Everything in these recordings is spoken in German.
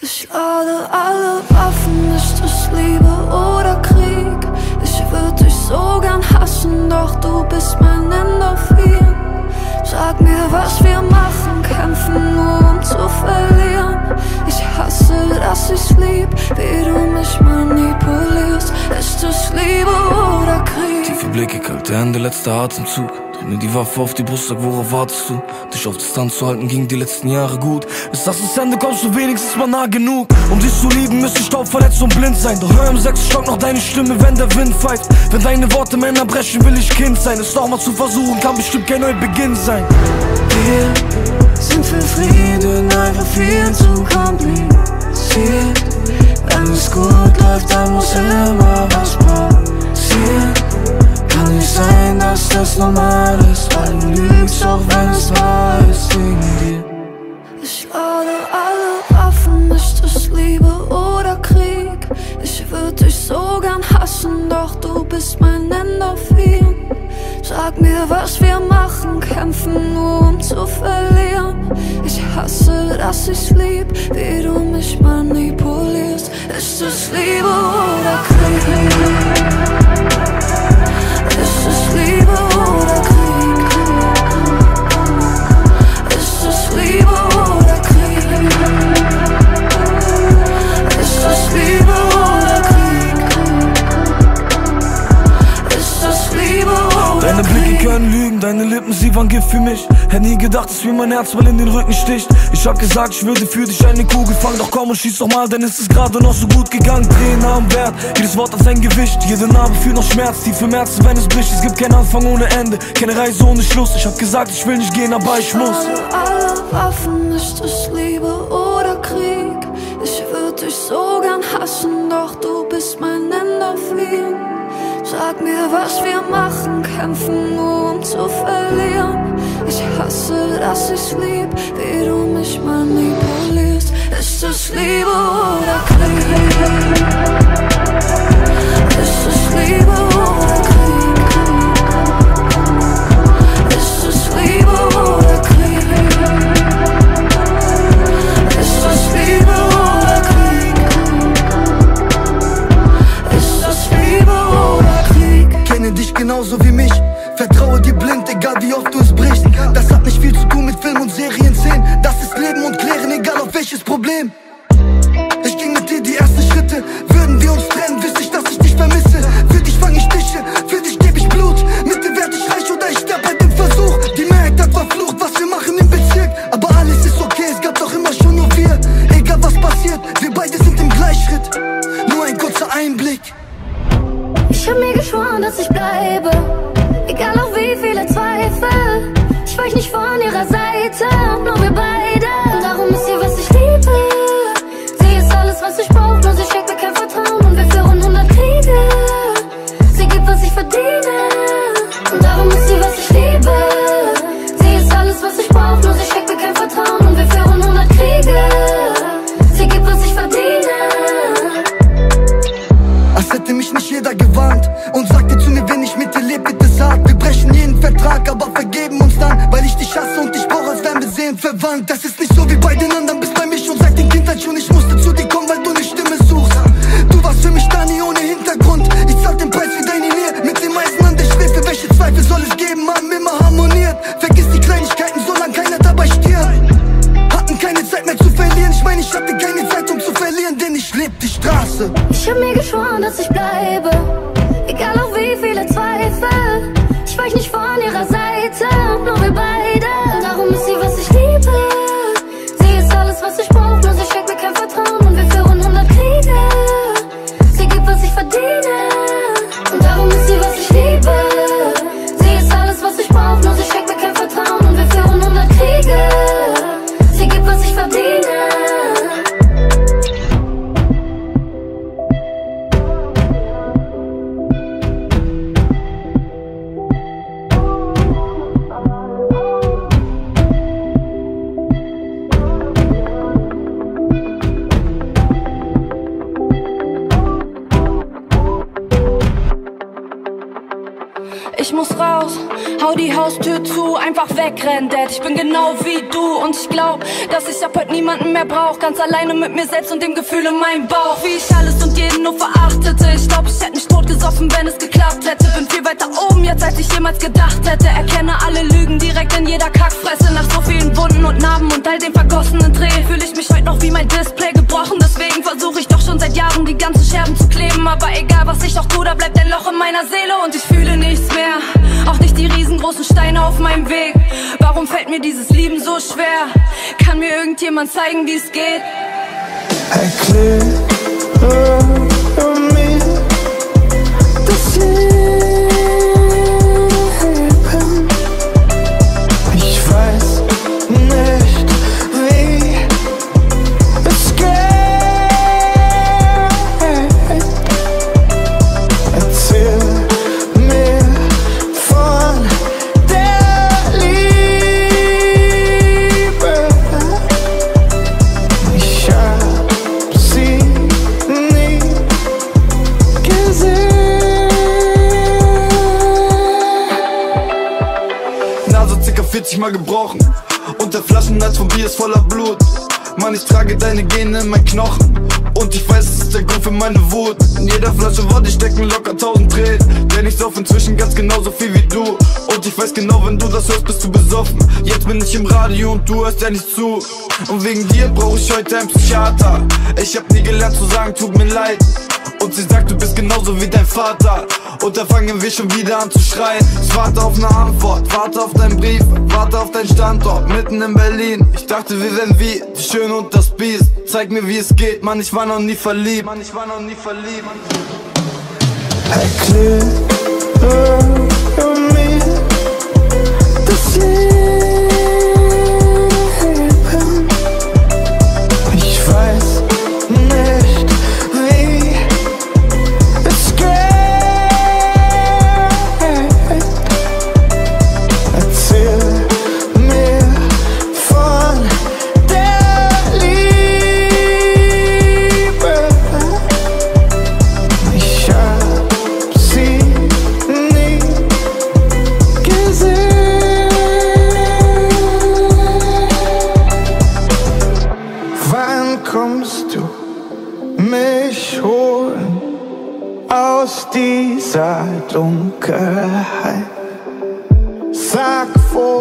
Ich lade alle Waffen, ist es Liebe oder Krieg? Ich würde dich so gern hassen, doch du bist mein Endorphin. Sag mir, was wir machen, kämpfen nur um zu verlieren. Ich hasse, dass ich's lieb, wie du mich manipulierst. Ist es Liebe oder Krieg? Tiefe Blicke, kalte Hände, letzter Atemzug. Drück mir die Waffe auf die Brust, sag, worauf wartest du? Dich auf Distanz zu halten, ging die letzten Jahre gut. Bis das ins Ende kommst du wenigstens mal nah genug. Um dich zu lieben, müsste ich verletzt und blind sein. Doch hör im sechsten Stock noch deine Stimme, wenn der Wind pfeift. Wenn deine Worte Männer brechen, will ich Kind sein. Es nochmal zu versuchen, kann bestimmt kein Neubeginn sein. Wir sind für Frieden einfach viel zu kompliziert. Wenn es gut läuft, dann muss immer was passieren. Kann nicht sein, dass das normal ist, weil du lügst, auch wenn es wahr ist wegen dir. Ich lade alle Waffen, ist es Liebe oder Krieg? Ich würde dich so gern hassen, doch du bist mein Endorphin. Sag mir, was wir machen, kämpfen nur um zu verlieren. Ich hasse, dass ich's lieb, wie du mich manipulierst. Ist es Liebe oder Krieg? Ist es Liebe oder sie waren Gift für mich. Hätte nie gedacht, dass mir mein Herz mal in den Rücken sticht. Ich hab gesagt, ich würde für dich eine Kugel fangen, doch komm und schieß doch mal, denn es ist gerade noch so gut gegangen. Tränen haben Wert, jedes Wort hat sein Gewicht. Jede Narbe fühlt noch Schmerz, tiefe Merzen, wenn es bricht. Es gibt keinen Anfang ohne Ende, keine Reise ohne Schluss. Ich hab gesagt, ich will nicht gehen, aber ich muss. Alle Waffen, ist es Liebe oder Krieg? Ich würde dich so gern hassen, doch du bist mein Endorphin. Sag mir, was wir machen, kämpfen nur um zu verlieren. Ich hasse, dass ich's lieb, wie du mich manipulierst. Ist es Liebe oder Krieg? Ist es Liebe oder Krieg? Ist es Liebe oder Krieg? Kenne dich genauso wie mich. Vertraue dir blind, egal wie oft du es brichst. Das hat nicht viel zu tun mit Film und Serienszenen. Das ist Leben und Klären, egal auf welches Problem. Ich ging mit dir die ersten Schritte. Würden wir uns trennen, wüsste ich, dass ich dich vermisse. Ich hab mir geschworen, dass ich bleibe. Egal auch wie viele Zweifel. Ich weich nicht von ihrer Seite, nur wir beide. Wegrennen, Dad. Ich bin genau wie du und ich glaub, dass ich ab heute niemanden mehr brauch. Ganz alleine mit mir selbst und dem Gefühl in meinem Bauch. Wie ich alles und jeden nur verachtete. Ich glaub, ich hätte mich tot gesoffen, wenn es geklappt hätte. Bin viel weiter oben jetzt, als ich jemals gedacht hätte. Erkenne alle Lügen direkt in jeder Kackfresse. Nach so vielen Wunden und Narben und all den vergossenen Tränen fühle ich mich heute noch wie mein Display gebrochen. Deswegen versuche ich doch schon seit Jahren die ganzen Scherben zu kleben. Aber egal, was ich doch tue, da bleibt ein Loch in meiner Seele und ich fühle nichts mehr. Auch nicht die riesengroßen Steine auf meinem Weg. Warum fällt mir dieses Lieben so schwer? Kann mir irgendjemand zeigen, wie es geht? Erkläre mir das Circa 40 Mal gebrochen. Und der Flaschenhals von Bier ist voller Blut. Mann, ich trage deine Gene in meinen Knochen. Und ich weiß, es ist der Grund für meine Wut. In jeder Flasche Wodka stecken locker tausend Tränen. Denn ich sauf inzwischen ganz genauso viel wie du. Und ich weiß genau, wenn du das hörst, bist du besoffen. Jetzt bin ich im Radio und du hörst ja nicht zu. Und wegen dir brauch ich heute einen Psychiater. Ich hab nie gelernt zu sagen, tut mir leid. Und sie sagt, du bist genauso wie dein Vater. Und da fangen wir schon wieder an zu schreien. Ich warte auf eine Antwort, warte auf deinen Brief, warte auf deinen Standort, mitten in Berlin. Ich dachte, wir wären wie die Schöne und das Biest. Zeig mir, wie es geht, Mann, ich war noch nie verliebt. Mann, ich war noch nie verliebt. Erkläre mir das Leben. Dunkelheit? Sag wo,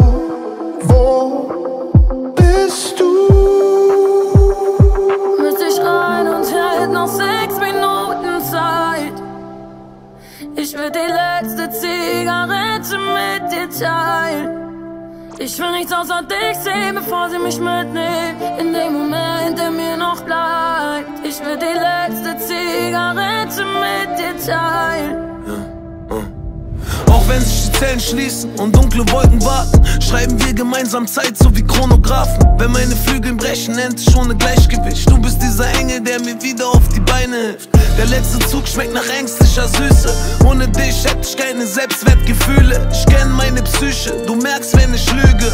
wo bist du? Müsste ich rein und hätte noch sechs Minuten Zeit. Ich will die letzte Zigarette mit dir teilen. Ich will nichts außer dich sehen, bevor sie mich mitnehmen. In dem Moment, der mir noch bleibt. Ich will die letzte Zigarette mit dir teilen. Wenn sich die Zellen schließen und dunkle Wolken warten, schreiben wir gemeinsam Zeit, so wie Chronographen. Wenn meine Flügel brechen, nennt ich ohne Gleichgewicht. Du bist dieser Engel, der mir wieder auf die Beine hilft. Der letzte Zug schmeckt nach ängstlicher Süße. Ohne dich hätte ich keine Selbstwertgefühle. Ich kenn meine Psyche, du merkst, wenn ich lüge.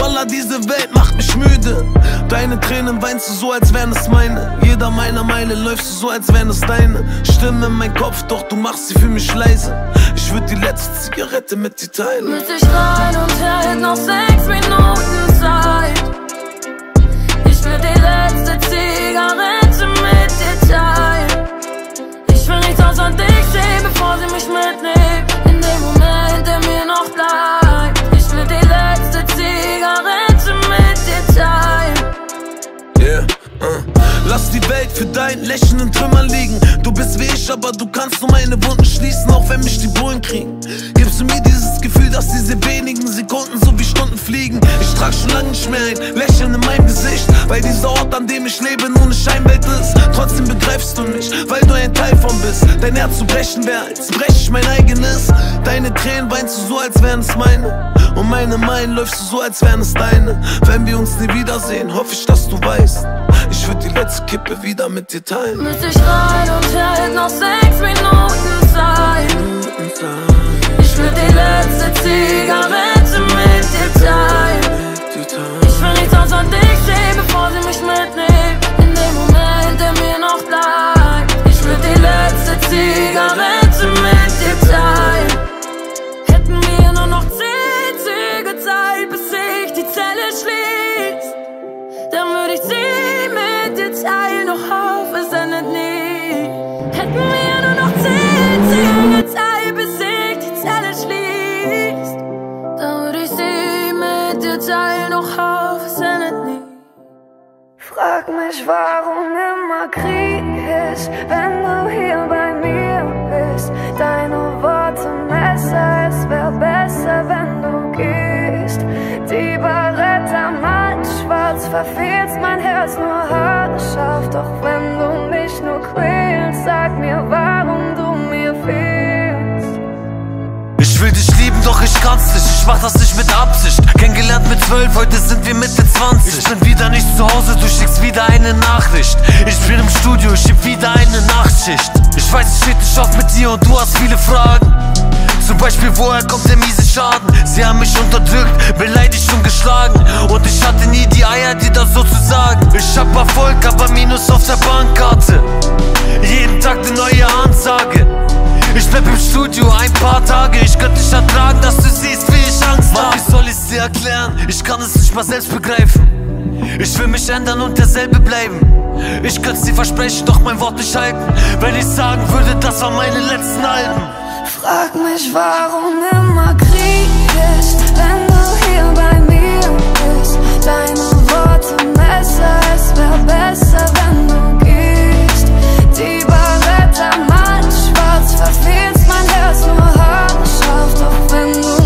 Wallah, diese Welt macht mich müde. Deine Tränen weinst du so, als wären es meine. Jeder meiner Meile läufst du so, als wären es deine. Stimme in mein Kopf, doch du machst sie für mich leise. Ich würd die letzte Zigarette mit dir teilen. Müsste ich rein und er hätte noch sechs Minuten Zeit. Ich will die letzte Zigarette mit dir teilen. Ich will nichts außer dich Lass die Welt für dein Lächeln in Trümmern liegen. Du bist wie ich, aber du kannst nur meine Wunden schließen, auch wenn mich die Bullen kriegen. Gibst du mir dieses Gefühl, dass diese wenigen Sekunden so wie Stunden fliegen? Ich trag schon lange nicht mehr ein Lächeln in meinem Gesicht, weil dieser Ort, an dem ich lebe, nur eine Scheinwelt ist. Trotzdem begreifst du mich, weil du ein Teil von bist. Dein Herz zu brechen wäre, als brech ich mein eigenes. Deine Tränen weinst du so, als wären es meine. Und meine Meinen läufst du so, als wären es deine. Wenn wir uns nie wiedersehen, hoffe ich, dass du weißt. Ich würd die letzte Kippe wieder mit dir teilen. Müsste ich rein und er hätte noch sechs Minuten Zeit. Ich will die letzte Zigarette mit dir teilen. Ich will nichts außer dich sehen, bevor sie mich mitnehmen. In dem Moment, der mir noch bleibt. Ich will die letzte Zigarette mich, warum immer Krieg ist, wenn du hier bei mir bist. Deine Worte Messer, es wär besser, wenn du gehst. Die Barretta matt schwarz, verfehlst mein Herz nur haarscharf. Doch wenn du mich nur quälst, sag mir, warum du mir fehlst. Ich will dich doch ich kann's nicht. Ich mach das nicht mit Absicht. Kennengelernt mit zwölf, heute sind wir Mitte 20. Ich bin wieder nicht zu Hause, du schickst wieder eine Nachricht. Ich bin im Studio, ich schieb wieder eine Nachtschicht. Ich weiß, es steht nicht oft mit dir und du hast viele Fragen. Zum Beispiel, woher kommt der miese Schaden? Sie haben mich unterdrückt, beleidigt und geschlagen. Und ich hatte nie die Eier, dir das so zu sagen. Ich hab Erfolg, aber Minus auf der Bankkarte. Jeden Tag eine neue Ansage. Ich bleib im Studio ein paar Tage. Ich könnte nicht ertragen, dass du siehst, wie ich Angst hab. Wie soll ich's dir erklären? Ich kann es nicht mal selbst begreifen. Ich will mich ändern und derselbe bleiben. Ich könnte dir versprechen, doch mein Wort nicht halten. Wenn ich sagen würde, das waren meine letzten Alben. Frag mich, warum immer Krieg ist, wenn du hier bei mir bist. Deine Worte Messer, es wär besser, wenn du gehst. Die Barretta verfehlst mein Herz nur haarscharf. Doch wenn du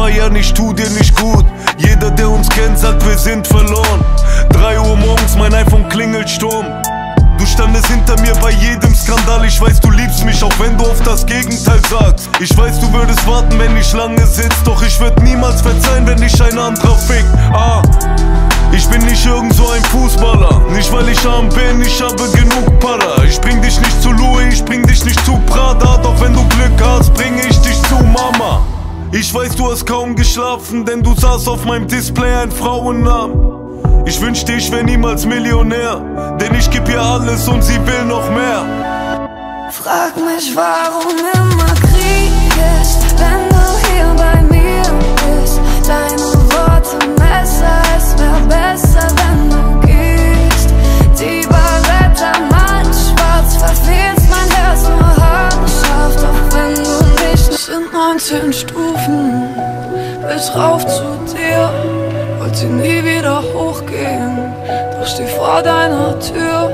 zwei Jahren, ich tu dir nicht gut. Jeder, der uns kennt, sagt, wir sind verloren. Drei Uhr morgens, mein iPhone klingelt Sturm. Du standest hinter mir bei jedem Skandal. Ich weiß, du liebst mich, auch wenn du oft das Gegenteil sagst. Ich weiß, du würdest warten, wenn ich lange sitzt. Doch ich würd niemals verzeihen, wenn dich ein anderer fickt. Ah. Ich bin nicht irgend so ein Fußballer, nicht weil ich arm bin, ich habe genug Para. Ich bring dich nicht zu Louis, ich bring dich nicht zu Prada, doch wenn du Glück hast, bring ich dich zu Mama. Ich weiß, du hast kaum geschlafen, denn du saß auf meinem Display ein Frauennamen. Ich wünschte, ich wär niemals Millionär, denn ich geb ihr alles und sie will noch mehr. Frag mich, warum immer Krieg ist, wenn du hier bei mir bist. Deine Worte Messer, es wär besser, wenn du gehst. Die Barretta matt schwarz, verfehlst mein Herz nur es sind 19 Stufen bis rauf zu dir. Wollte sie nie wieder hochgehen, doch steh vor deiner Tür.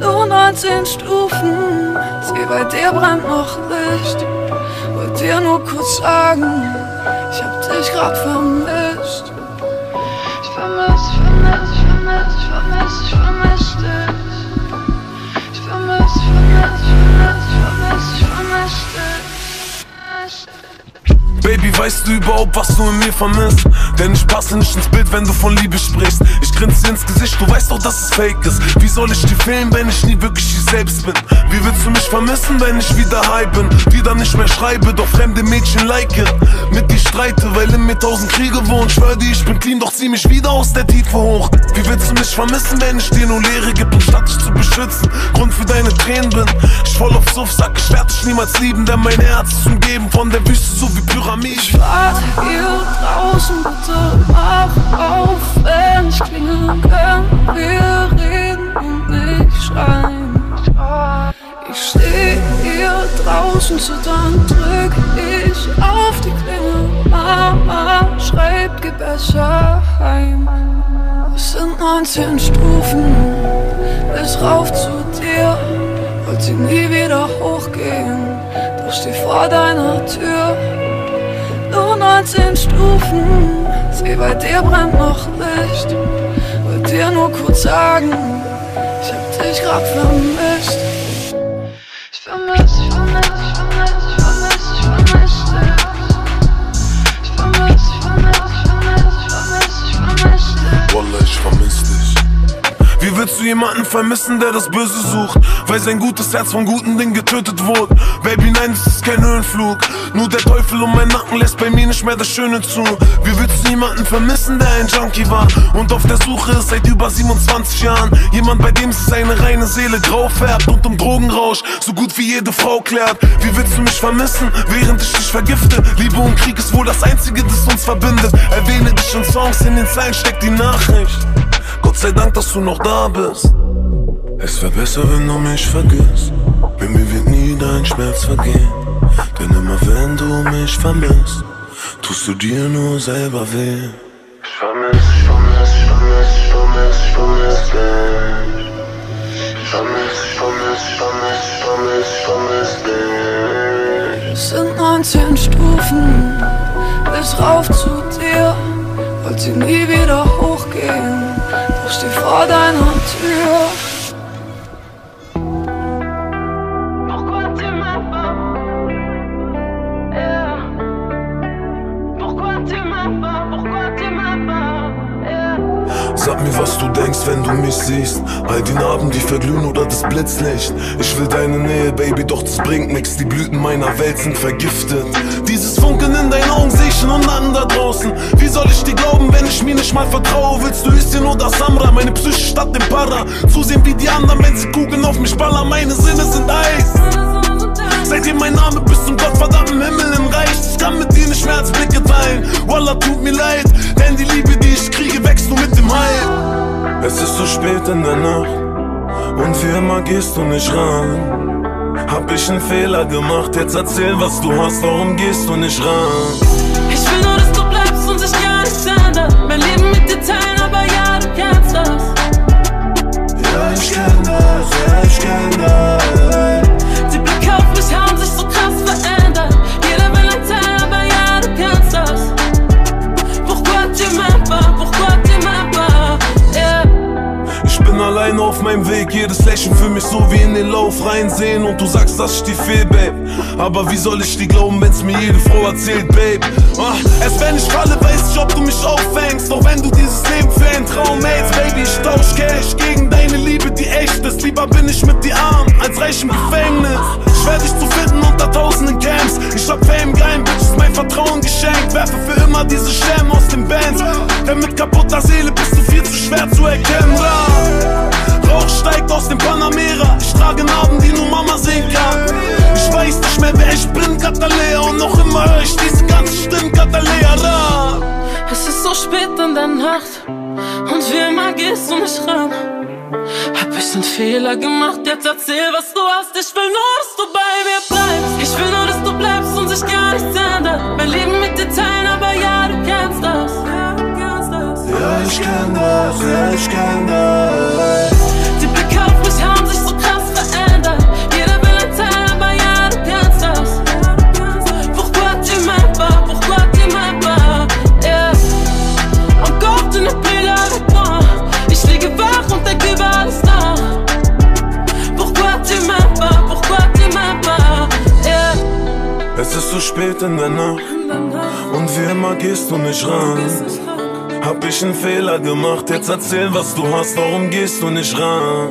Nur 19 Stufen, sieh bei dir brennt noch Licht. Wollt dir nur kurz sagen, ich hab dich grad vermisst. Ich vermiss, ich vermiss, ich vermiss, ich vermiss, ich vermiss dich. Ich vermiss, ich vermiss, ich vermiss, ich vermiss, ich vermiss dich. Baby, weißt du überhaupt, was du in mir vermisst? Denn ich passe nicht ins Bild, wenn du von Liebe sprichst. Ich grinse dir ins Gesicht, du weißt doch, dass es fake ist. Wie soll ich dir fehlen, wenn ich nie wirklich ich selbst bin? Wie willst du mich vermissen, wenn ich wieder high bin? Wieder nicht mehr schreibe, doch fremde Mädchen like it. Mit dir streite, weil in mir tausend Kriege wohnen. Schwör dir, ich bin clean, doch zieh mich wieder aus der Tiefe hoch. Wie willst du mich vermissen, wenn ich dir nur Leere gib, anstatt dich zu beschützen? Grund für deine Tränen bin. Ich voll auf Suff, sag, ich werd dich niemals lieben, denn mein Herz ist umgeben von der Wüste, so wie Pyramiden. Wart hier draußen, bitte mach auf, wenn ich klinge, können wir reden und nicht schreien. Ich steh hier draußen, zitternd drück ich auf die Klinge. Mama schreibt, geh besser heim. Es sind 19 Stufen bis rauf zu dir. Wollt sie nie wieder hochgehen, doch steh vor deiner Tür. Nur 19 Stufen, sieh bei dir brennt noch Licht. Wollt dir nur kurz sagen, ich hab dich grad vermisst. Ich vermiss, ich vermiss, ich vermiss, ich vermiss, ich vermiss dich. Ich vermiss, ich vermiss, ich vermiss, ich vermiss, ich vermiss dich. Wallah, ich vermiss dich. Wie willst du jemanden vermissen, der das Böse sucht? Weil sein gutes Herz von guten Dingen getötet wurde. Baby, nein, das ist kein Höhenflug. Nur der Teufel um meinen Nacken lässt bei mir nicht mehr das Schöne zu. Wie willst du jemanden vermissen, der ein Junkie war und auf der Suche ist seit über 27 Jahren? Jemand, bei dem sich seine reine Seele grau färbt und um Drogenrausch so gut wie jede Frau klärt. Wie willst du mich vermissen, während ich dich vergifte? Liebe und Krieg ist wohl das Einzige, das uns verbindet. Erwähne dich in Songs, in den Zeilen steckt die Nachricht. Gott sei Dank, dass du noch da bist. Es wäre besser, wenn du mich vergisst. Mit mir wird nie dein Schmerz vergehen. Denn immer wenn du mich vermisst, tust du dir nur selber weh. Ich vermiss, ich vermiss, ich vermiss, ich vermiss, ich vermiss dich. Ich vermiss, ich vermiss, ich vermiss, ich vermiss, ich vermiss dich. Es sind 19 Stufen bis rauf zu dir. Wollt sie nie wieder hochgehen, steh vor deiner Tür. Wenn du mich siehst. All die Narben, die verglühen oder das Blitzlicht. Ich will deine Nähe, Baby, doch das bringt nix. Die Blüten meiner Welt sind vergiftet. Dieses Funkeln in deinen Augen seh ich nur anderen da draußen. Wie soll ich dir glauben, wenn ich mir nicht mal vertraue? Willst du nur das Samra, meine Psyche statt dem Para. Zusehen wie die anderen, wenn sie Kugeln auf mich ballern. Meine Sinne sind Eis. Seitdem mein Name bis zum gottverdammten Himmel im Reich Ich kann mit dir nicht mehr als Blicke teilen Wallah, tut mir leid Denn die Liebe, die ich kriege, wächst nur mit dem Heil Es ist so spät in der Nacht Und wie immer gehst du nicht ran Hab ich einen Fehler gemacht Jetzt erzähl, was du hast Warum gehst du nicht ran? Ich will nur, dass du bleibst und sich gar nichts ändert. Mein Leben Dir fehl, Babe. Aber wie soll ich dir glauben, wenn's mir jede Frau erzählt, Babe? Ah, erst wenn ich falle, weiß ich, ob du mich auffängst. Doch wenn du dieses Leben für einen Traum hältst, Baby, ich tausch Cash Gegen deine Liebe, die echt ist. Lieber bin ich mit dir arm, als reich im Gefängnis Schwer dich zu finden unter tausenden Camps Ich hab Fame, geil, Bitches, mein Vertrauen geschenkt. Werfe für immer diese Scherben aus den Bands. Denn mit kaputter Seele bist du viel zu schwer zu erkennen. Ra. Rauch steigt aus dem Panamera. Ich trage Narben, die nur Mama sehen kann. Ich weiß nicht mehr, wer ich bin, Katalea Und noch immer höre ich diese ganzen Stimmen, Katalea. Es ist so spät in der Nacht und wie immer gehst du nicht ran. Einen Fehler gemacht, jetzt erzähl, was du hast. Ich will nur, dass du bei mir bleibst. Ich will nur, dass du bleibst und sich gar nichts ändert. Mein Leben mit dir teilen, aber ja, du kennst das. Ja, du kennst das. Ja, ich kenn das, ja, ich kenn das spät in der Nacht Und wie immer gehst du nicht ran Hab ich einen Fehler gemacht, jetzt erzähl, was du hast Warum gehst du nicht ran?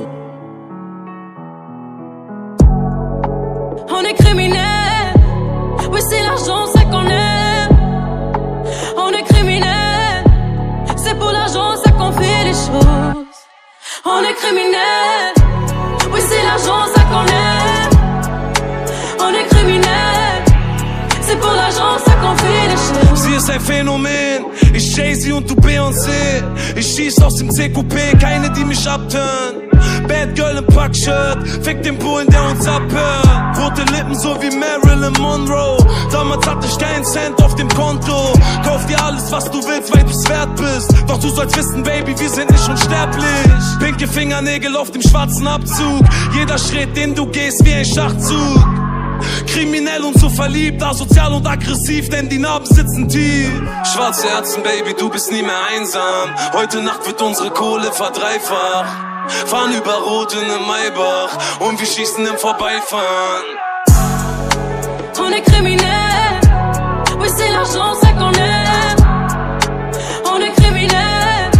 On est criminel. Oui, c'est l'argent, ça qu'on aime. On est criminel. C'est pour l'argent, ça qu'on fait les choses. On est criminel. Phänomen, ich Jay-Z und du Beyoncé. Ich schieß aus dem CQP, keine die mich abtören. Bad Girl im Packshirt, fick den Bullen, der uns abhört. Rote Lippen so wie Marilyn Monroe. Damals hatte ich keinen Cent auf dem Konto. Kauf dir alles, was du willst, weil du's wert bist. Doch du sollst wissen, Baby, wir sind nicht unsterblich. Pinke Fingernägel auf dem schwarzen Abzug. Jeder Schritt, den du gehst, wie ein Schachzug Kriminell und so verliebt, asozial und aggressiv, denn die Narben sitzen tief. Schwarze Herzen, Baby, du bist nie mehr einsam. Heute Nacht wird unsere Kohle verdreifacht. Fahren über Rot in einem Maybach und wir schießen im Vorbeifahren. On est criminel. Oui, c'est l'argent, ça qu'on aime. On est criminel.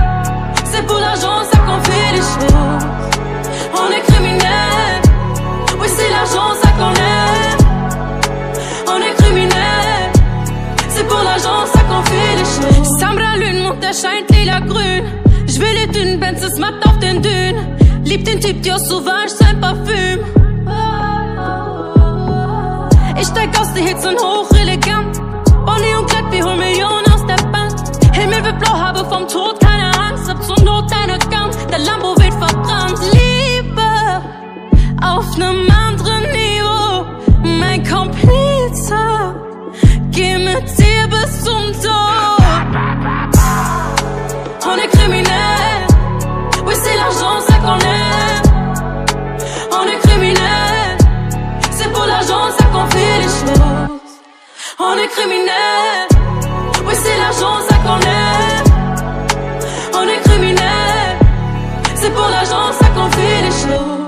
C'est pour l'argent, ça qu'on fait les choses. On est criminel, oui c'est l'argent ça erscheint lila grün. Ich will die dünnen Benz, es macht auf den Dünen. Lieb den Typ, Dior Sauvage, sein Parfüm. Ich steig aus der Hitze und hoch elegant. Bonnie und Klett, wir holen Millionen aus der Bank. Himmel wird blau, habe vom Tod keine Angst. Hab zur Not eine Gans, der Lambo wird verbrannt. Liebe auf nem anderen Niveau. Mein Komplize, geh mit dir bis zum Tod. On est criminel, oui c'est l'argent ça qu'on aime. On est criminel, c'est pour l'argent ça qu'on fait les choses.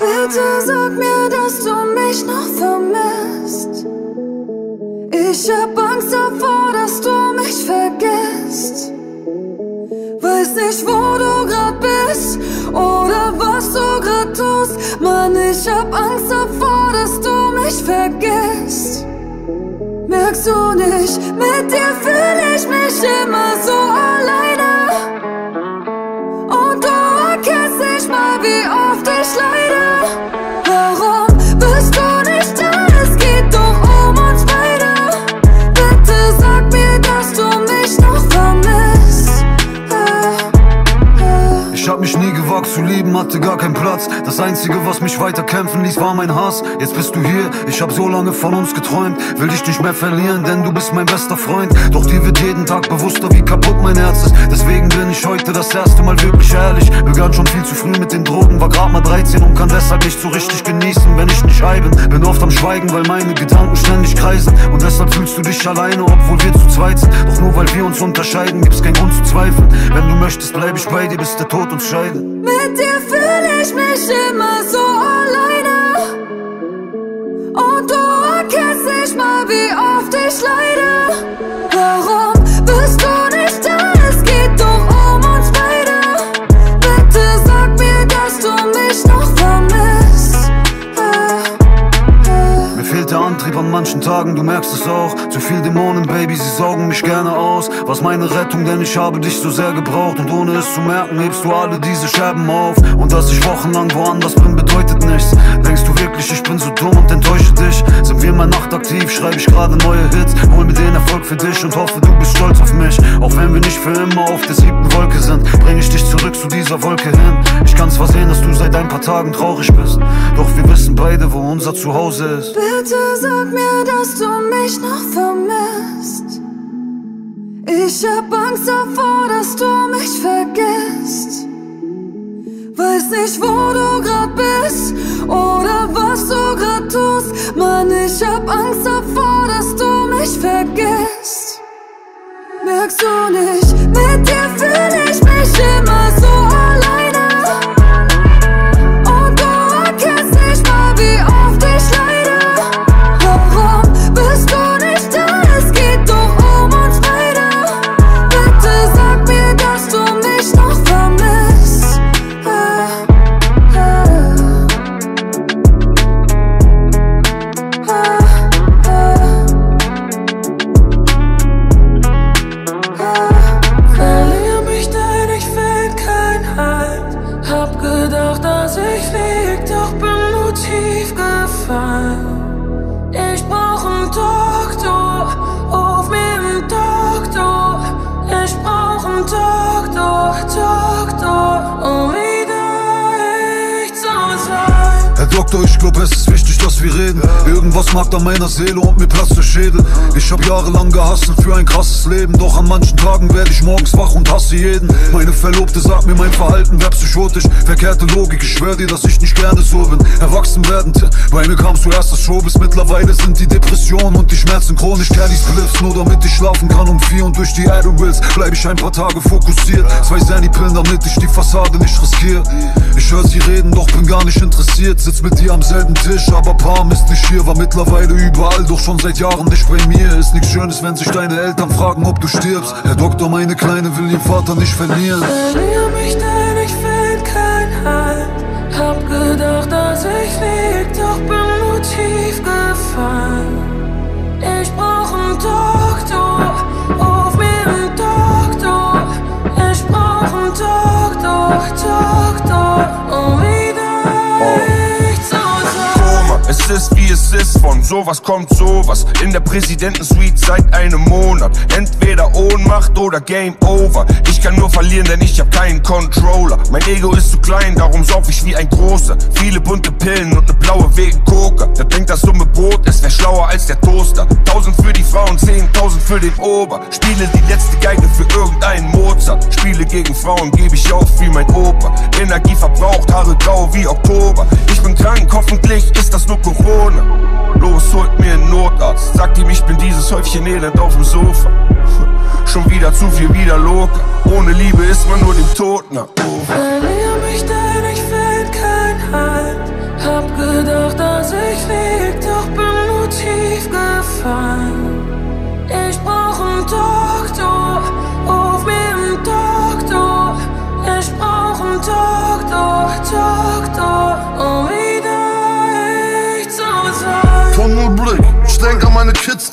Bitte sag mir, dass du mich noch vermisst. Ich hab Angst Weiß nicht, wo du grad bist oder was du grad tust. Mann, ich hab Angst davor, dass du mich vergisst. Merkst du nicht, mit dir fühl ich mich immer so hatte gar keinen Platz. Das einzige, was mich weiter kämpfen ließ, war mein Hass. Jetzt bist du hier, ich hab so lange von uns geträumt. Will dich nicht mehr verlieren, denn du bist mein bester Freund. Doch dir wird jeden Tag bewusster, wie kaputt mein Herz ist. Deswegen bin ich heute das erste Mal wirklich ehrlich. Begann schon viel zu früh mit den Drogen, war grad mal 13 und kann deshalb nicht so richtig genießen, wenn ich nicht high bin. Bin oft am Schweigen, weil meine Gedanken ständig kreisen. Und deshalb fühlst du dich alleine, obwohl wir zu zweit sind. Doch nur weil wir uns unterscheiden, gibt's keinen Grund zu zweifeln. Wenn du möchtest, bleib ich bei dir, bis der Tod uns scheidet. Mit dir fühl ich mich immer so alleine. Und du erkennst nicht mal, wie oft ich leide. Tagen, du merkst es auch. Zu viel Dämonen, Baby, sie saugen mich gerne aus. Was meine Rettung, denn ich habe dich so sehr gebraucht. Und ohne es zu merken, hebst du alle diese Scherben auf. Und dass ich wochenlang woanders bin, bedeutet nichts. Denkst du wirklich, ich bin so dumm und enttäusche dich? Sind wir mal nachtaktiv, schreibe ich gerade neue Hits. Hol mir den Erfolg für dich und hoffe, du bist stolz auf mich. Auch wenn wir nicht für immer auf der siebten Wolke sind, bring ich dich zurück zu dieser Wolke hin. Ich kann zwar sehen, dass du seit ein paar Tagen traurig bist. Doch wir wissen beide, wo unser Zuhause ist. Bitte sag mir, dass du mich noch vermisst. Ich hab Angst davor, dass du mich vergisst. Weiß nicht, wo du grad bist oder was du grad tust. Mann, ich hab Angst davor, dass du mich vergisst. Merkst du nicht, mit dir fühl ich Glaub, es ist wichtig, dass wir reden. Irgendwas macht an meiner Seele und mir platzt der Schädel. Ich hab jahrelang gehasselt für ein krasses Leben. Doch an manchen Tagen werde ich morgens wach und hasse jeden. Meine Verlobte sagt mir, mein Verhalten wär psychotisch. Verkehrte Logik, ich schwör dir, dass ich nicht gerne so bin. Erwachsen werdend, bei mir kam zuerst das Showbiz. Mittlerweile sind die Depressionen und die Schmerzen chronisch. Kellys Blips, nur damit ich schlafen kann um vier. Und durch die Adderalls bleib ich ein paar Tage fokussiert. Zwei Sandy-Pillen, damit ich die Fassade nicht riskiere. Ich hör sie reden, doch bin gar nicht interessiert. Sitz mit dir am selben Tisch, aber Mom ist nicht hier, war mittlerweile überall, doch schon seit Jahren nicht bei mir. Ist nichts Schönes, wenn sich deine Eltern fragen, ob du stirbst. Herr Doktor, meine Kleine will ihren Vater nicht verlieren. Verlier mich, denn ich find kein Halt. Hab gedacht, dass ich lieg, doch bin nur tief gefallen. Ich brauch einen Doktor, ruf mir einen Doktor. Ich brauch einen Doktor, Doktor, um wieder. Koma. Es ist wie es ist, von sowas kommt sowas. In der Präsidentensuite seit einem Monat. Entweder Ohnmacht oder Game Over. Ich kann nur verlieren, denn ich hab keinen Controller. Mein Ego ist zu klein, darum sauf ich wie ein Großer. Viele bunte Pillen und ne blaue wegen Coca. Der denkt, das dumme Brot, es wär schlauer als der Toaster. Tausend für die Frauen, zehntausend für den Ober. Spiele die letzte Geige für irgendeinen Mozart. Spiele gegen Frauen, gebe ich auf wie mein Opa. Energie verbraucht, Haare grau wie Oktober. Ich bin krank, hoffentlich ist das nur Corona. Los, holt mir einen Notarzt. Sagt ihm, ich bin dieses Häufchen Elend auf dem Sofa. Schon wieder zu viel, wieder locker. Ohne Liebe ist man nur dem Tod nah. Verlier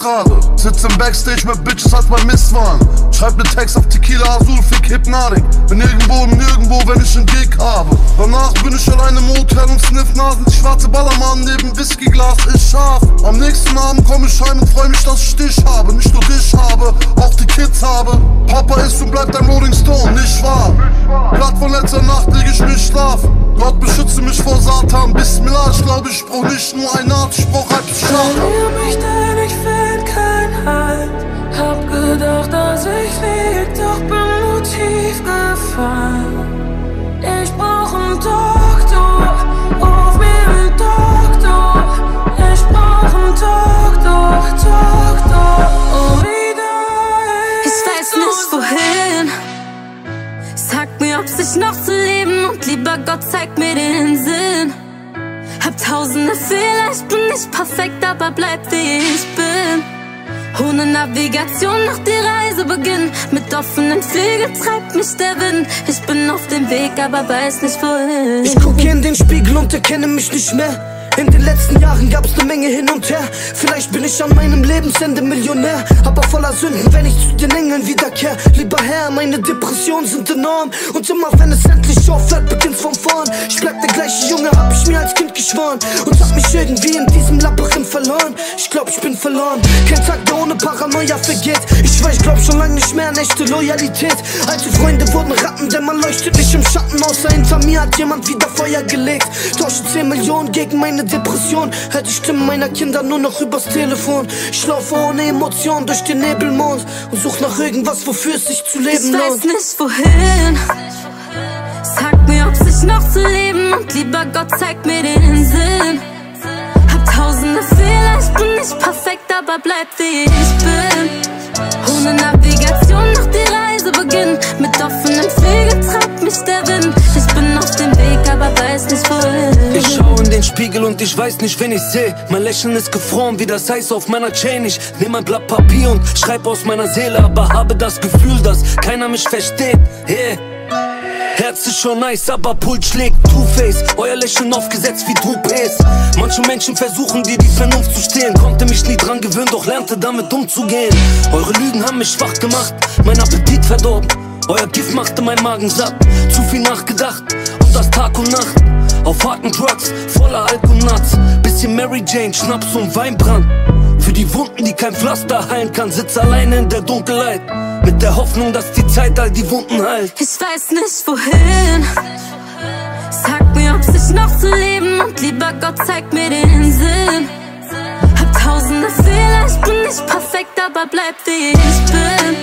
gerade. Sitz im Backstage mit Bitches als mein Misswahn. Schreib ne Text auf Tequila Azul, fick Hypnotic. Bin irgendwo und nirgendwo, wenn ich einen Gig habe. Danach bin ich allein im Hotel und sniff Nasen. Die schwarze Ballermann neben Whiskyglas ist scharf. Am nächsten Abend komm ich heim und freu mich, dass ich dich habe. Nicht nur dich habe, auch die Kids habe. Papa ist und bleibt ein Rolling Stone, nicht wahr? Blatt von letzter Nacht leg ich mich schlafen. Gott beschütze mich vor Satan. Bismillah, ich glaube, ich brauch nicht nur eine Art, ich brauch halb Schlafen. Halt. Hab gedacht, dass ich lieg, doch bin nur tief gefallen. Ich brauch einen Doktor, ruf mir einen Doktor. Ich brauch einen Doktor, Doktor, um wieder Ich weiß nicht wohin. Sag mir, ob sich noch zu leben und lieber Gott zeigt mir den Sinn. Hab tausende Fehler, ich bin nicht perfekt, aber bleib wie ich bin. Ohne Navigation noch die Reise beginnt. Mit offenen Flügeln treibt mich der Wind. Ich bin auf dem Weg, aber weiß nicht wohin. Ich gucke in den Spiegel und erkenne mich nicht mehr. In den letzten Jahren gab's ne Menge hin und her. Vielleicht bin ich an meinem Lebensende Millionär, aber voller Sünden, wenn ich zu den Engeln wiederkehr. Lieber Herr, meine Depressionen sind enorm. Und immer wenn es endlich aufhört, beginnt's von vorn. Ich bleib der gleiche Junge, hab ich mir als Kind geschworen. Und hab mich irgendwie in diesem Labyrinth verloren. Ich glaub, ich bin verloren. Kein Tag, der ohne Paranoia vergeht. Ich weiß, ich glaub schon lange nicht mehr an echte Loyalität. Alte Freunde wurden Ratten, denn man leuchtet nicht im Schatten. Außer hinter mir hat jemand wieder Feuer gelegt. Tausche 10 Millionen gegen meine Depression. Hör die Stimmen meiner Kinder nur noch übers Telefon. Ich laufe ohne Emotion durch den Nebelmond und such nach irgendwas, wofür es sich zu Ich leben weiß lohnt. nicht wohin. Sag mir, ob sich noch zu leben und lieber Gott zeigt mir den Sinn. Hab tausende Fehler, ich bin nicht perfekt, aber bleib wie ich bin. Ohne Navigation noch die Reise beginnt. Mit offenen Flügeln mich der Wind. Ich bin auf dem Weg, aber weiß nicht wohin. Ich schau in den Spiegel und ich weiß nicht, wen ich seh. Mein Lächeln ist gefroren wie das Eis auf meiner Chain. Ich nehm ein Blatt Papier und schreib aus meiner Seele, aber habe das Gefühl, dass keiner mich versteht. Yeah. Herz ist schon nice, aber Puls schlägt Two-Face Euer Lächeln aufgesetzt wie Toupees Manche Menschen versuchen dir die Vernunft zu stehlen Konnte mich nie dran gewöhnen, doch lernte damit umzugehen Eure Lügen haben mich schwach gemacht, mein Appetit verdorben Euer Gift machte mein Magen satt, zu viel nachgedacht Und das Tag und Nacht. Auf harten Drugs, voller Alk und Nuts. Bisschen Mary Jane, Schnaps und Weinbrand. Für die Wunden, die kein Pflaster heilen kann Sitz alleine in der Dunkelheit. Mit der Hoffnung, dass die Zeit all die Wunden heilt. Ich weiß nicht wohin. Sag mir, ob sich noch zu leben. Und lieber Gott zeigt mir den Sinn. Tausende Fehler, ich bin nicht perfekt, aber bleib wie ich bin.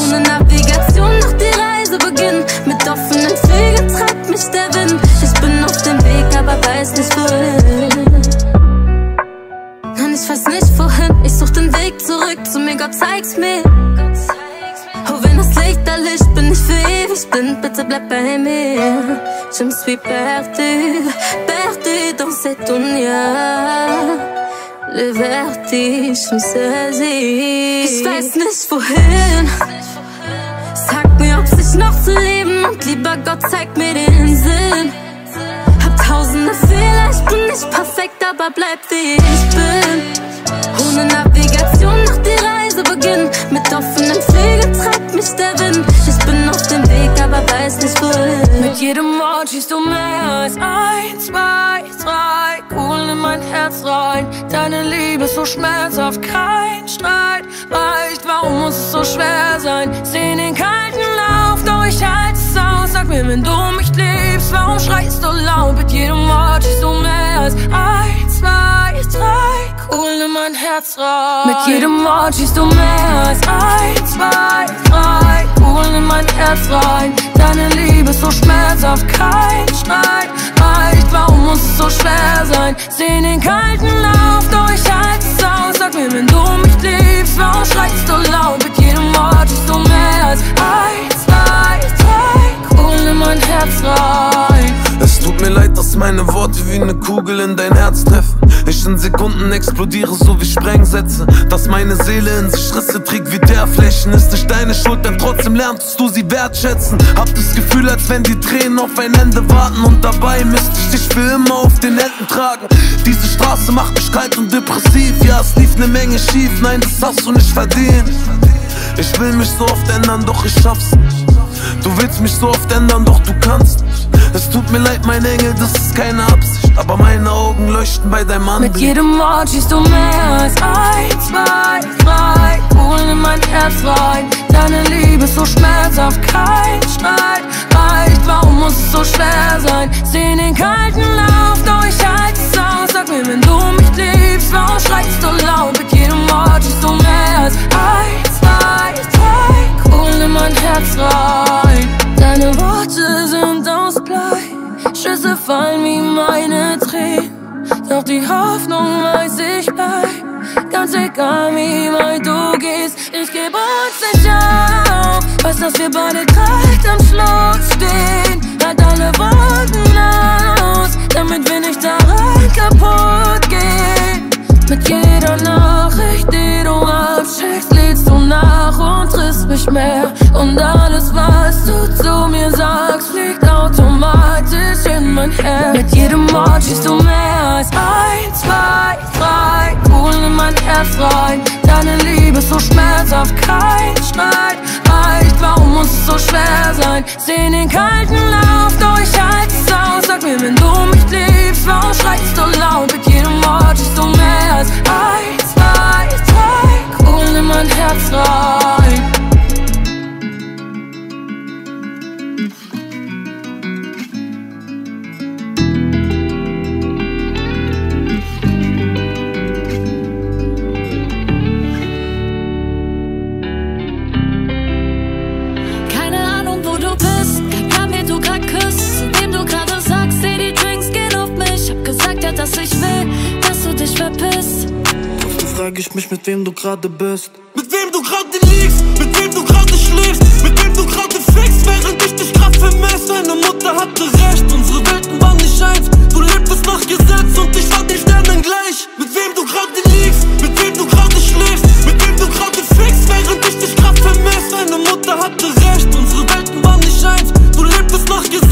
Ohne Navigation noch die Reise beginnt. Mit offenen Flügeln treibt mich der Wind. Ich bin auf dem Weg, aber weiß nicht wohin. Nein, ich weiß nicht wohin. Ich such den Weg zurück zu mir, Gott zeig's mir. Oh, wenn das Licht liegt, bin ich für ewig bin, bitte bleib bei mir. Je me suis perdu, perdu dans cette dunya. Le vertige me saisit. Ich weiß nicht wohin. Sag mir, ob sich noch zu leben und lieber Gott zeigt mir den Sinn. Hab tausende Fehler, ich bin nicht perfekt, aber bleib wie ich bin. Ohne Navigation macht die Reise beginnt. Mit offenen Flügeln treibt mich der Wind. Weiß nicht. Mit jedem Wort schießt du mehr als ein, zwei, drei. Cool in mein Herz rein. Deine Liebe ist so schmerzhaft, kein Streit reicht. Warum muss es so schwer sein? Seh den kalten Lauf, doch ich halte es aus. Sag mir, wenn du mich liebst, warum schreist du laut? Mit jedem Wort schießt du mehr als ein, zwei, drei. Cool in mein Herz rein. Mit jedem Wort schießt du mehr als ein, zwei, drei. Cool in mein Herz rein. Deine Liebe ist so schmerzhaft, kein Streit reicht. Warum muss es so schwer sein? Seh den kalten Lauf, doch ich halte es aus. Sag mir, wenn du mich liebst, warum schreist du laut? Mit jedem Wort schießt du mehr als ein, zwei, drei. Cool in mein Herz rein. Tut mir leid, dass meine Worte wie eine Kugel in dein Herz treffen. Ich in Sekunden explodiere, so wie Sprengsätze. Dass meine Seele in sich Risse trägt wie der Flächen. Ist nicht deine Schuld, denn trotzdem lernst du sie wertschätzen. Hab das Gefühl, als wenn die Tränen auf ein Ende warten. Und dabei müsste ich dich für immer auf den Händen tragen. Diese Straße macht mich kalt und depressiv. Ja, es lief ne Menge schief. Nein, das hast du nicht verdient. Ich will mich so oft ändern, doch ich schaff's nicht. Du willst mich so oft ändern, doch du kannst nicht. Es tut mir leid, mein Engel, das ist keine Absicht. Aber meine Augen leuchten bei deinem Anblick. Mit jedem Wort schießt du mehr als ein, zwei, drei. Cool in mein Herz rein. Deine Liebe ist so schmerzhaft, kein Streit reicht. Warum muss es so schwer sein? Seh den kalten Lauf, doch ich halte es aus. Sag mir, wenn du mich liebst, warum schreist du laut? Mit jedem Wort schießt du mehr als ein, zwei, drei. Mein Herz rein. Deine Worte sind aus Blei. Schüsse fallen wie meine Tränen. Doch die Hoffnung weiß ich bleib. Ganz egal wie weit du gehst, ich geb uns nicht auf. Weiß, dass wir beide kalt am Schluss stehen. Halt alle Wolken aus, damit wir nicht daran kaputt gehen. Mit jeder Nachricht, die du abschickst, nach und triffst mich mehr. Und alles, was du zu mir sagst, fliegt automatisch in mein Herz. Mit jedem Wort schießt du mehr als ein, zwei, drei. Cool in mein Herz rein. Deine Liebe ist so schmerzhaft, kein Streit reicht. Warum muss es so schwer sein? Seh den kalten Lauf, doch ich es aus. Sag mir, wenn du mich liebst, warum schreist du laut? Mit jedem Wort schießt du mehr als ein, drei. Cool in mein Herz rein. Frag ich mich, mit wem du gerade bist. Mit wem du gerade liegst, mit wem du gerade schläfst, mit wem du gerade fickst, während ich dich grad vermisst. Deine Mutter hatte recht, unsere Welten waren nicht eins. Du lebtest nach Gesetz und ich war den Sternen gleich. Mit wem du gerade liegst, mit wem du gerade schläfst, mit wem du gerade fickst, während ich dich grad vermisst. Deine Mutter hatte recht, unsere Welten waren nicht eins. Du lebtest nach Gesetz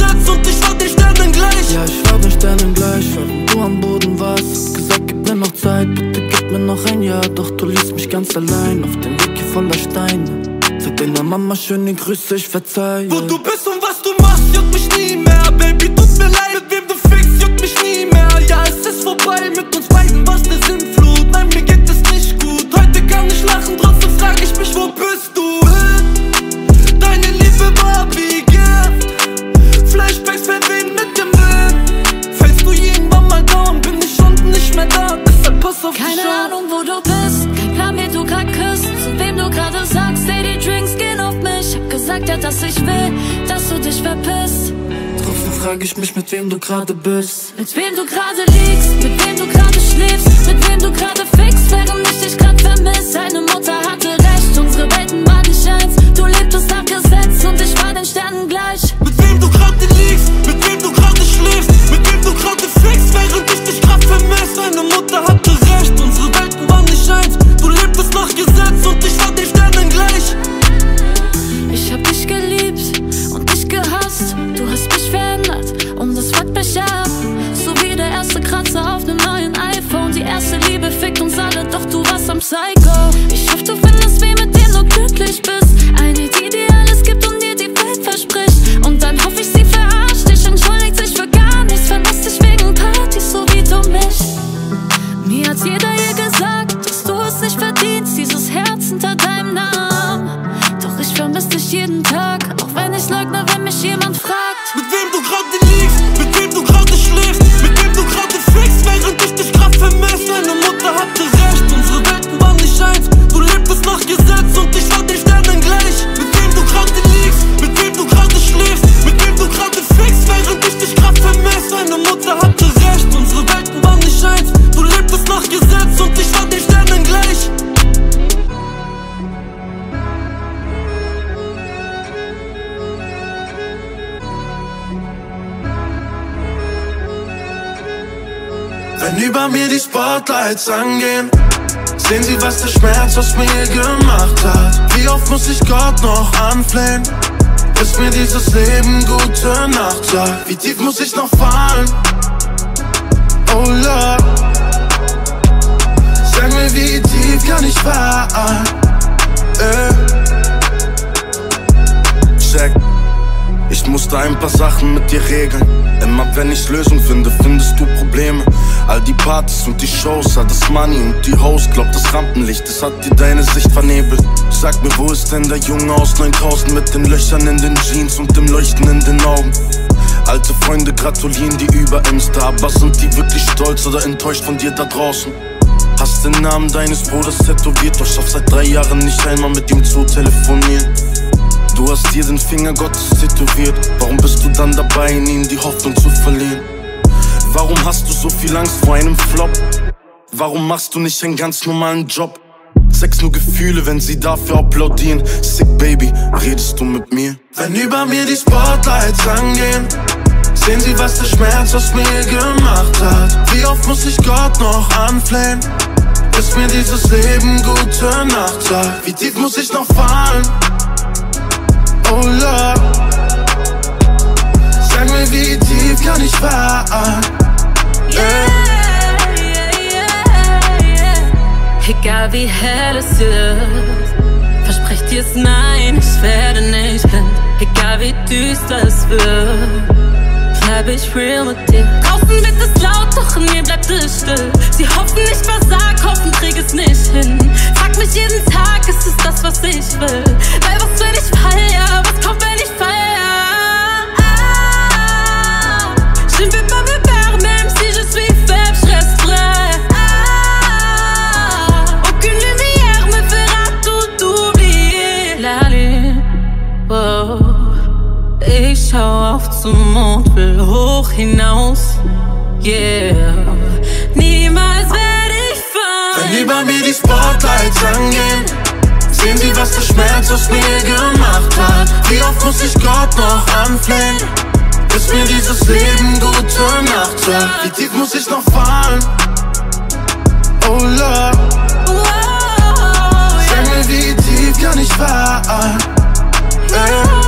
ganz allein auf dem Weg hier voller Steine. Sag deiner Mama schöne Grüße, ich verzeihe. Wo du bist und was du machst, juckt mich nie mehr. Baby, tut mir leid, mit wem du fickst, juckt mich nie mehr. Ja, es ist vorbei mit uns beiden, was ne Sinnflut. Ja, dass ich will, dass du dich verpisst. Trotzdem frag ich mich, mit wem du gerade bist. Mit wem du gerade liegst, mit wem du gerade schläfst, mit wem du gerade fickst, während ich dich grad vermisst. Deine Mutter hatte recht, unsere Welten waren nicht eins. Du lebtest Spotlights angehen, sehen sie, was der Schmerz aus mir gemacht hat. Wie oft muss ich Gott noch anflehen, bis mir dieses Leben gute Nacht sagt? Wie tief muss ich noch fallen? Oh Lord, sag mir, wie tief kann ich fallen? Äh. Check. Musste ein paar Sachen mit dir regeln. Immer wenn ich Lösung finde, findest du Probleme. All die Partys und die Shows, all das Money und die Host. Glaub, das Rampenlicht, das hat dir deine Sicht vernebelt. Sag mir, wo ist denn der Junge aus 9000 mit den Löchern in den Jeans und dem Leuchten in den Augen? Alte Freunde gratulieren dir über Insta, aber sind die wirklich stolz oder enttäuscht von dir da draußen? Hast den Namen deines Bruders tätowiert, doch schaff seit drei Jahren nicht einmal mit ihm zu telefonieren. Du hast dir den Finger Gottes tätowiert. Warum bist du dann dabei, in ihm die Hoffnung zu verlieren? Warum hast du so viel Angst vor einem Flop? Warum machst du nicht einen ganz normalen Job? Sex nur Gefühle, wenn sie dafür applaudieren. Sick Baby, redest du mit mir? Wenn über mir die Spotlights angehen, sehen sie, was der Schmerz aus mir gemacht hat. Wie oft muss ich Gott noch anflehen, bis mir dieses Leben gute Nacht sagt? Wie tief muss ich noch fallen? Oh Lord, sag mir, wie tief kann ich fallen? Egal wie hell es wird, versprech dir's nein, ich werde nicht blind. Egal wie düster es wird, bleib ich real mit dir. Draußen wird es laut, doch in mir bleibt es still. Sie hoffen, ich versag, hoffen, krieg es nicht hin. Frag mich jeden Tag, ist es das, was ich will? Weil was will ich feiern? Was kommt, wenn ich feier? Ah, je ne vais pas me perdre, même si je suis faible, je resterai. Ah, aucune lumière me fera tout oublier. La lune, oh. Ich schau auf zum Mond, will hoch hinaus. Yeah, niemals werde ich fallen. Wenn über mir die Spotlights angehen, sehen sie, was der Schmerz aus mir gemacht hat. Wie oft muss ich Gott noch anflehen, bis mir dieses Leben gute Nacht sagt? Wie tief muss ich noch fallen? Oh Lord, sag mir, wie tief kann ich fallen? Äh.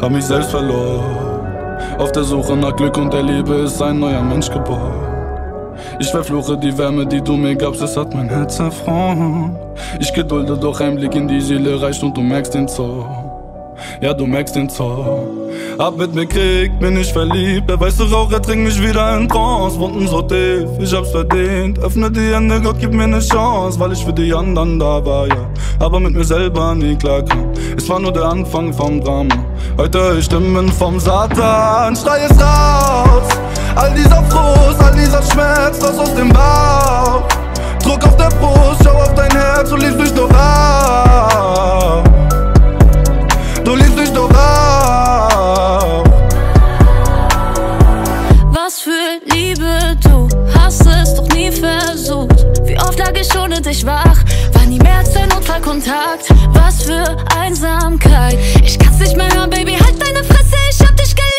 Hab mich selbst verloren. Auf der Suche nach Glück und der Liebe ist ein neuer Mensch geboren. Ich verfluche die Wärme, die du mir gabst, es hat mein Herz erfroren. Ich gedulde, doch ein Blick in die Seele reicht und du merkst den Zoo. Ja, du merkst den Zoo. Ab mit mir Krieg, bin ich verliebt. Der weiße Rauch ertrinkt mich wieder in Trance. Wunden so tief, ich hab's verdient. Öffne die Hände, Gott gib mir ne Chance, weil ich für die anderen da war, ja. Aber mit mir selber nie klar kam. Es war nur der Anfang vom Drama. Heute hör ich Stimmen vom Satan, schrei es raus. All dieser Frust, all dieser Schmerz, raus aus dem Bauch. Druck auf der Brust, schau auf dein Herz, du liebst mich doch auch. Du liebst mich doch auch. Was für Liebe, du hast es doch nie versucht. Wie oft lag ich ohne dich wach, nie mehr als dein Notfallkontakt. Was für Einsamkeit, ich kann's nicht mehr hören, Baby, halt deine Fresse, ich hab dich geliebt,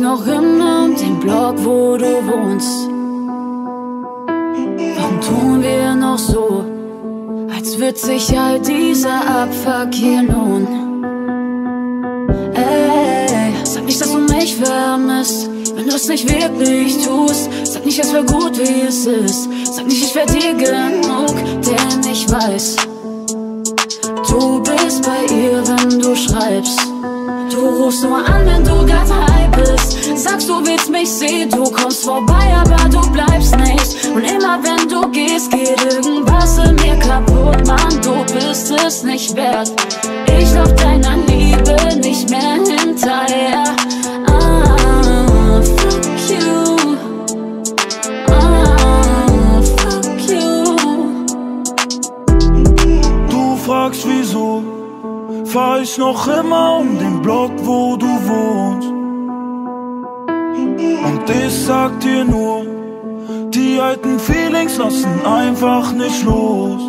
noch immer um den Block, wo Willst mich sehen, du kommst vorbei, aber du bleibst nicht. Und immer wenn du gehst, geht irgendwas in mir kaputt, Mann. Du bist es nicht wert. Ich lauf deiner Liebe nicht mehr hinterher. Ah. Ah, fragst wieso, fahr ich noch immer um den Block, wo du wohnst. Und ich sag dir nur, die alten Feelings lassen einfach nicht los.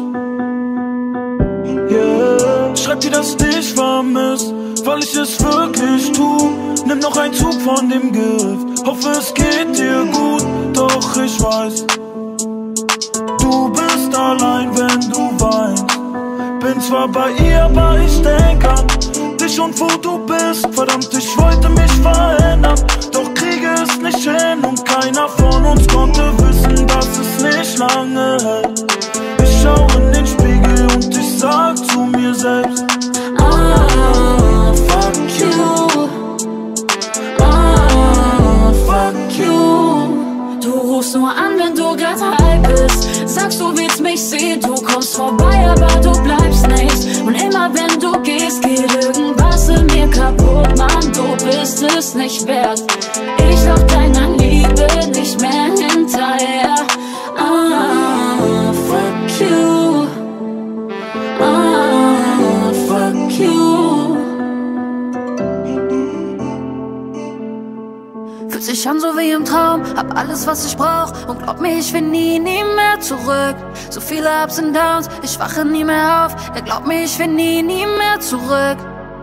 Yeah, schreib dir, dass dich vermisst, weil ich es wirklich tu. Nimm noch einen Zug von dem Gift, hoffe es geht dir gut, doch ich weiß, du bist allein, wenn du weinst. Bin zwar bei ihr, aber ich denk an dich und wo du bist. Verdammt, ich wollte mich verändern, doch kriege es nicht hin. Und keiner von uns konnte wissen, dass es nicht lange hält. Ich schau in den Spiegel und ich sag zu mir selbst: Ah, fuck you. Ah, fuck you. Du rufst nur an, wenn du grad high bist. Sagst, du willst mich sehen, du kommst vorbei, aber du bleibst nicht. Und immer wenn du gehst, geht irgendwas in mir kaputt, Mann. Du bist es nicht wert. Ich lauf deiner Liebe nicht mehr hinterher. An so wie im Traum, hab alles was ich brauch und glaub mir, ich will nie, nie mehr zurück. So viele Ups und Downs, ich wache nie mehr auf. Ja, glaub mir, ich will nie, nie mehr zurück.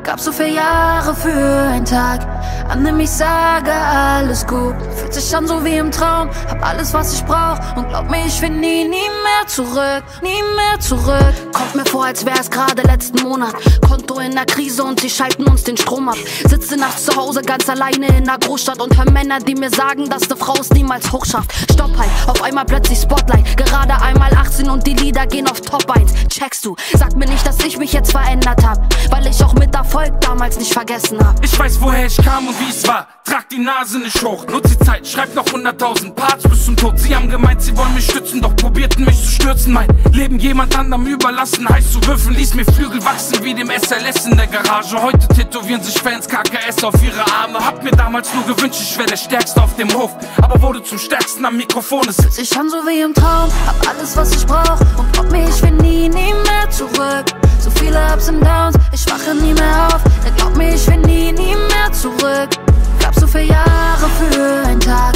Gab so viele Jahre für einen Tag, an dem ich sage, alles gut. Fühlt sich an so wie im Traum, hab alles was ich brauch und glaub mir, ich will nie, nie mehr zurück, nie mehr zurück. Kommt mir vor, als wär's gerade letzten Monat. Konto in der Krise und sie schalten uns den Strom ab. Sitze nachts zu Hause ganz alleine in der Großstadt und hör Männer, die mir sagen, dass ne Frau es niemals hochschafft. Stopp halt, auf einmal plötzlich Spotlight. Gerade einmal 18 und die Lieder gehen auf Top 1. Checkst du, sag mir nicht, dass ich mich jetzt verändert hab, weil ich auch mit Erfolg damals nicht vergessen hab. Ich weiß, woher ich kam und wie es war. Trag die Nase nicht hoch, nutz die Zeit, schreib noch 100.000 Parts bis zum Tod. Sie haben gemeint, sie wollen mich stützen, doch probierten mich zu stürzen. Mein Leben jemand anderem überlassen, heißt zu würfeln, ließ mir Flügel wachsen wie dem SLS in der Garage. Heute tätowieren sich Fans KKS auf ihre Arme. Hab mir damals nur gewünscht, ich wär der Stärkste auf dem Hof, aber wurde zum Stärksten am Mikrofon. Es Fühlt sich an so wie im Traum, hab alles was ich brauch und glaub mir, ich will nie, nie mehr zurück. So viele Ups und Downs, ich wache nie mehr auf. Ja, glaub mir, ich will nie, nie mehr zurück. Gab so viele Jahre für einen Tag,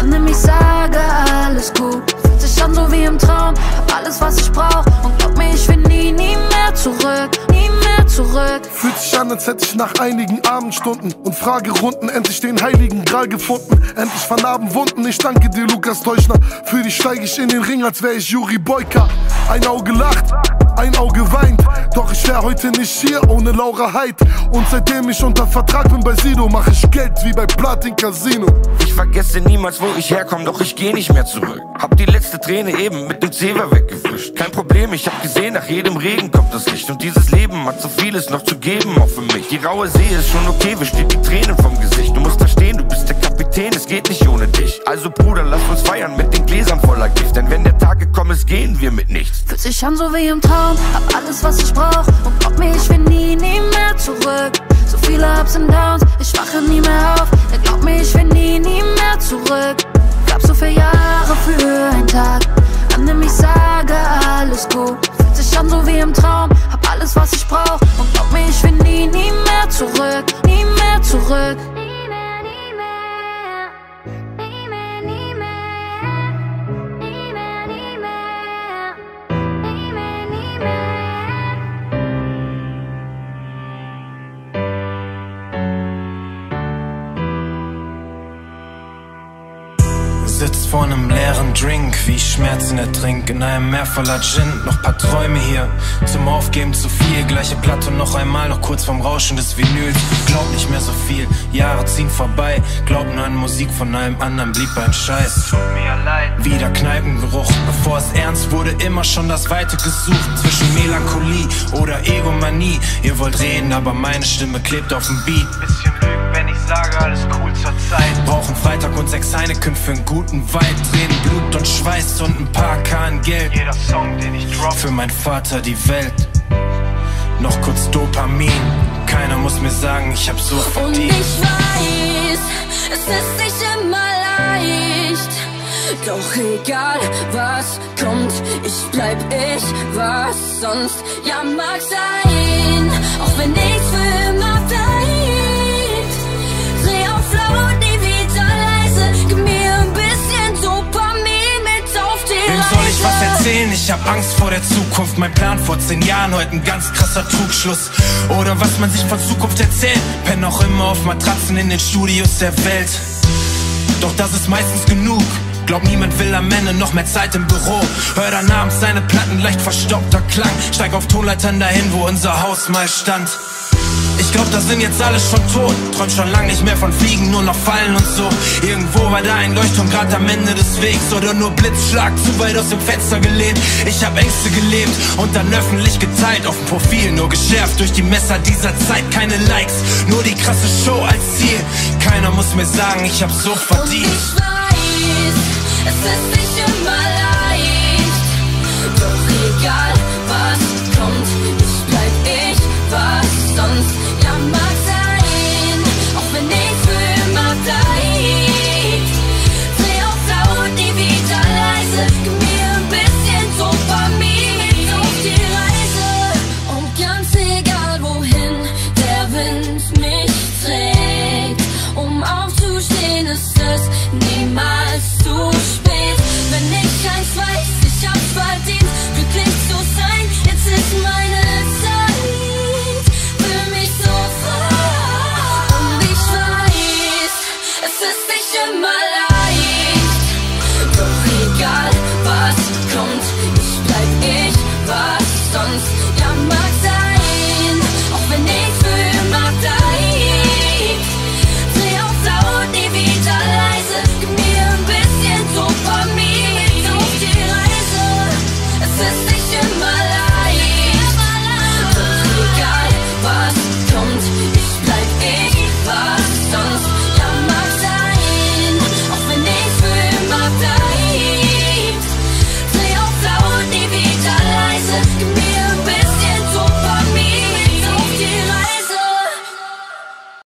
an dem ich sage, alles gut. Fühlt sich an so wie im Traum, hab alles was ich brauch und glaub mir, ich will nie, nie mehr zurück. Nie mehr zurück. Fühlt sich an, als hätte ich nach einigen Abendstunden und Fragerunden endlich den heiligen Gral gefunden. Endlich vernarben Wunden. Ich danke dir, Lukas Teuchner. Für dich steige ich in den Ring, als wäre ich Juri Boyka. Ein Auge lacht, ein Auge weint. Doch ich wär heute nicht hier ohne Laura Heid. Und seitdem ich unter Vertrag bin bei Sido, mach ich Geld wie bei Platin Casino. Ich vergesse niemals, wo ich herkomme, doch ich geh nicht mehr zurück. Hab die letzte Träne eben mit dem Zewa weggewischt. Kein Problem, ich hab gesehen, nach jedem Regen kommt das Licht. Und dieses Leben hat so vieles noch zu geben, auch für mich. Die raue See ist schon okay, wir steht die Tränen vom Gesicht. Du musst verstehen, du bist der Kapitän, es geht nicht ohne dich. Also Bruder, lass uns feiern mit den Gläsern voller Gift. Denn wenn der Tag gekommen ist, gehen wir mit nichts. Fühlt sich an so wie im Traum, hab alles was ich brauch und glaub mir, ich will nie, nie mehr zurück. So viele Ups und Downs, ich wache nie mehr auf. Ja, glaub mir, ich will nie, nie mehr zurück. Gab so viele Jahre für einen Tag, an dem ich sage, alles gut. Fühlt sich an so wie im Traum, hab alles was ich brauch und glaub mir, ich will nie, nie mehr zurück. Nie mehr zurück. Sitz vor einem leeren Drink, wie ich Schmerzen ertrink In einem Meer voller Gin, noch paar Träume hier. Zum Aufgeben zu viel, gleiche Platte noch einmal. Noch kurz vorm Rauschen des Vinyls. Glaub nicht mehr so viel, Jahre ziehen vorbei. Glaub nur an Musik von einem anderen, blieb ein Scheiß. Tut mir leid. Wieder Kneipengeruch, bevor es ernst wurde Immer schon das Weite gesucht. Zwischen Melancholie oder Egomanie. Ihr wollt reden, aber meine Stimme klebt auf dem Beat. Bisschen ich sage, alles cool zur Zeit. Brauchen Freitag und sechs Heineken für einen guten Wein Tränen, Blut und Schweiß und ein paar Kahn Geld. Jeder Song, den ich drop. Für mein Vater die Welt. Noch kurz Dopamin. Keiner muss mir sagen, ich hab so Und verdient. ich weiß, es ist nicht immer leicht. Doch egal was kommt, ich bleib ich, was sonst. Ja mag sein. Auch wenn nichts Ich was erzählen? Ich hab Angst vor der Zukunft. Mein Plan vor zehn Jahren, heute ein ganz krasser Trugschluss. Oder was man sich von Zukunft erzählt. Penn noch immer auf Matratzen in den Studios der Welt. Doch das ist meistens genug. Glaub niemand will am Ende noch mehr Zeit im Büro. Hör dann abends seine Platten, leicht verstaubter Klang. Steig auf Tonleitern dahin, wo unser Haus mal stand. Ich glaub, da sind jetzt alle schon tot. Träum schon lang nicht mehr von Fliegen, nur noch Fallen und so. Irgendwo war da ein Leuchtturm grad am Ende des Wegs. Oder nur Blitzschlag, zu weit aus dem Fenster gelehnt. Ich hab Ängste gelebt und dann öffentlich geteilt. Auf dem Profil nur geschärft durch die Messer dieser Zeit. Keine Likes, nur die krasse Show als Ziel. Keiner muss mir sagen, ich hab so verdient. Ich weiß, es ist nicht immer leicht. Doch egal